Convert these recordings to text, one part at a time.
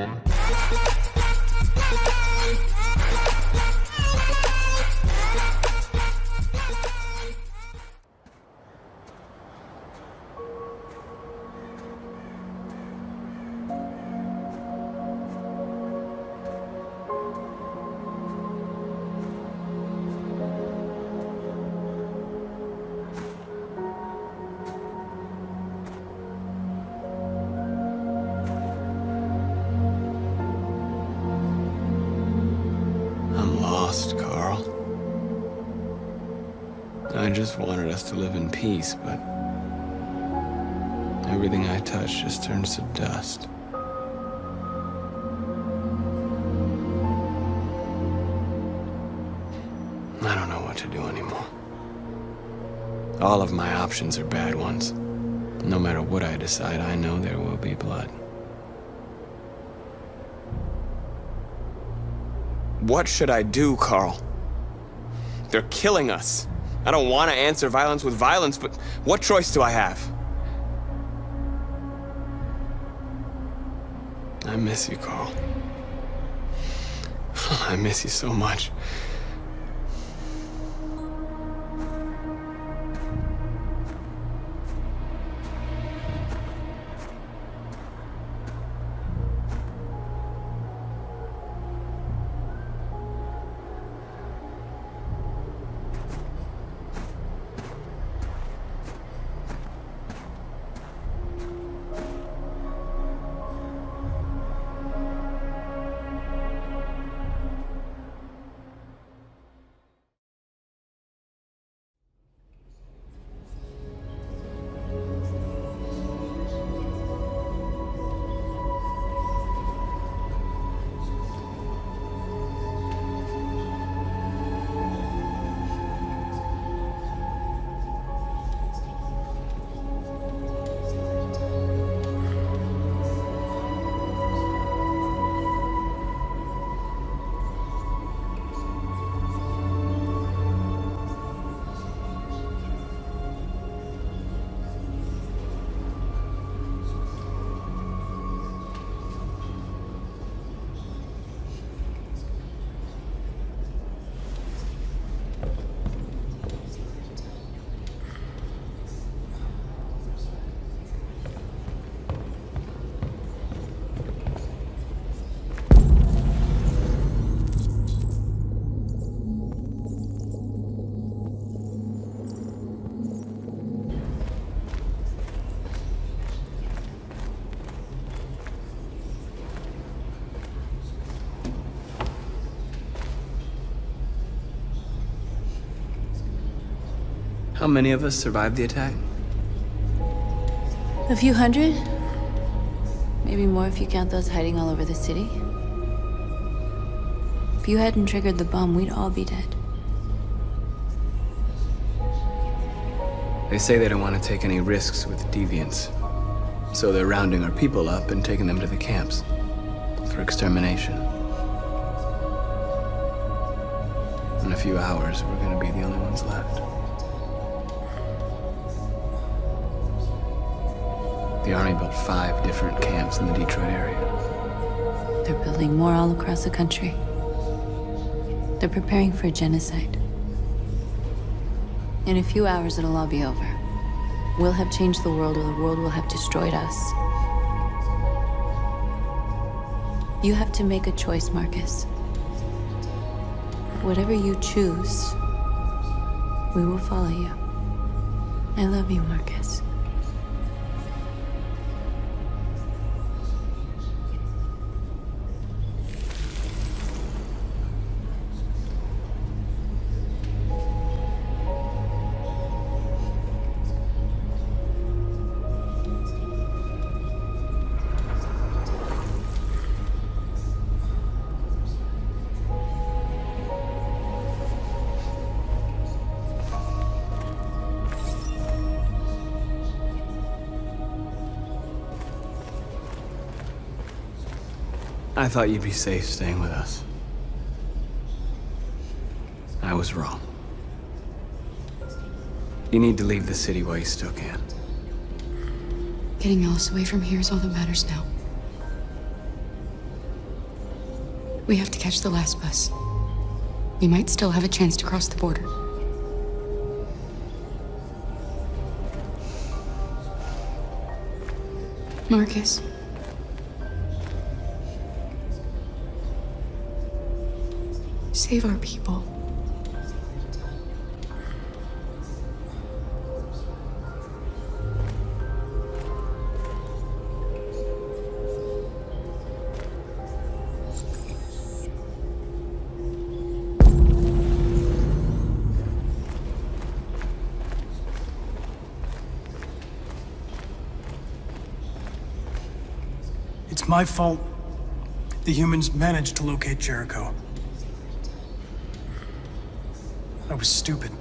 I'm lost, Carl. I just wanted us to live in peace, but everything I touch just turns to dust. I don't know what to do anymore. All of my options are bad ones. No matter what I decide, I know there will be blood. What should I do, Carl? They're killing us. I don't want to answer violence with violence, but what choice do I have? I miss you, Carl. I miss you so much. How many of us survived the attack? A few hundred? Maybe more if you count those hiding all over the city. If you hadn't triggered the bomb, we'd all be dead. They say they don't want to take any risks with deviants. So they're rounding our people up and taking them to the camps for extermination. In a few hours, we're gonna be the only ones left. The Army built five different camps in the Detroit area. They're building more all across the country. They're preparing for a genocide. In a few hours, it'll all be over. We'll have changed the world, or the world will have destroyed us. You have to make a choice, Marcus. Whatever you choose, we will follow you. I love you, Marcus. I thought you'd be safe staying with us. I was wrong. You need to leave the city while you still can. Getting Alice away from here is all that matters now. We have to catch the last bus. We might still have a chance to cross the border. Marcus. Save our people. It's my fault the humans managed to locate Jericho. I was stupid.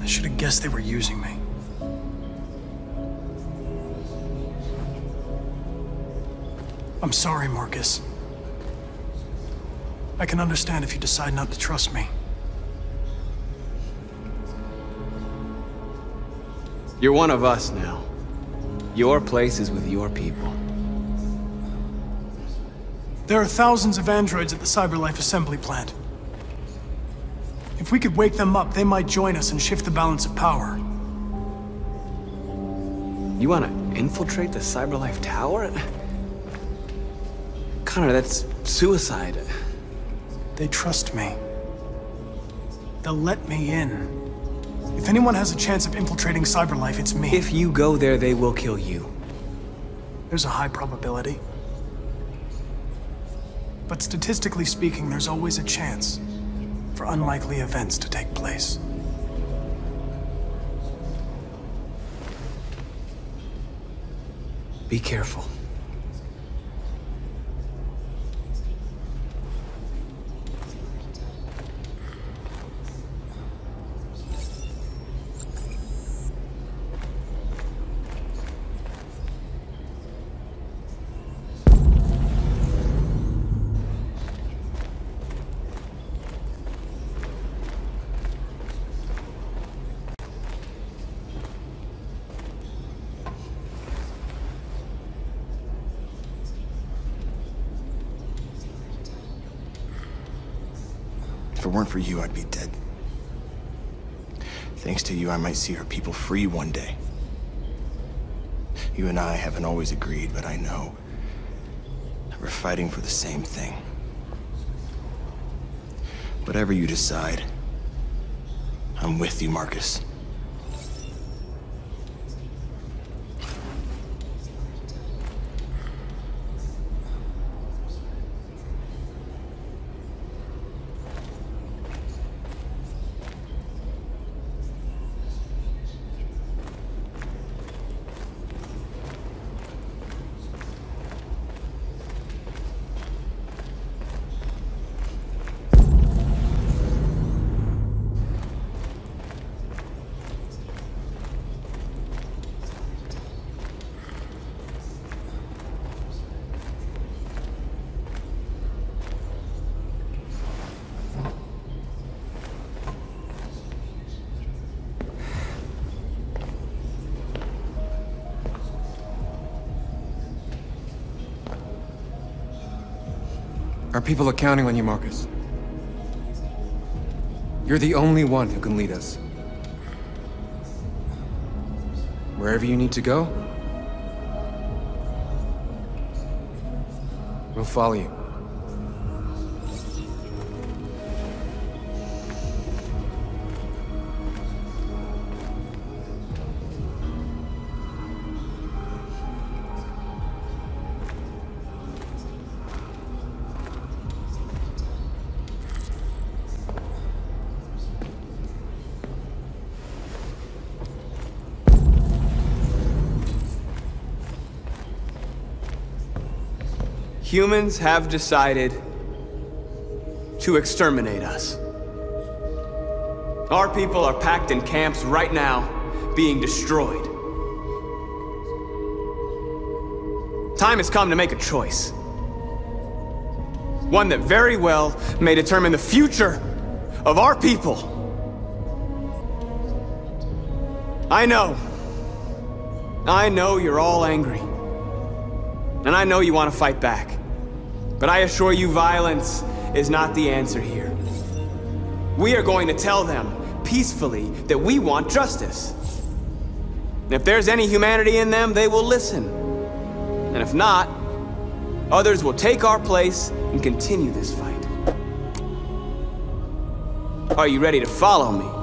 I should have guessed they were using me. I'm sorry, Marcus. I can understand if you decide not to trust me. You're one of us now. Your place is with your people. There are thousands of androids at the Cyberlife assembly plant. If we could wake them up, they might join us and shift the balance of power. You want to infiltrate the Cyberlife Tower? Connor, that's suicide. They trust me. They'll let me in. If anyone has a chance of infiltrating Cyberlife, it's me. If you go there, they will kill you. There's a high probability. But statistically speaking, there's always a chance for unlikely events to take place. Be careful. It weren't for you, I'd be dead. Thanks to you, I might see our people free one day. You and I haven't always agreed, but I know we're fighting for the same thing. Whatever you decide, I'm with you, Marcus. Our people are counting on you, Marcus. You're the only one who can lead us. Wherever you need to go, we'll follow you. Humans have decided to exterminate us. Our people are packed in camps right now, being destroyed. Time has come to make a choice. One that very well may determine the future of our people. I know. I know you're all angry. And I know you want to fight back. But I assure you violence is not the answer here. We are going to tell them, peacefully, that we want justice. And if there's any humanity in them, they will listen. And if not, others will take our place and continue this fight. Are you ready to follow me?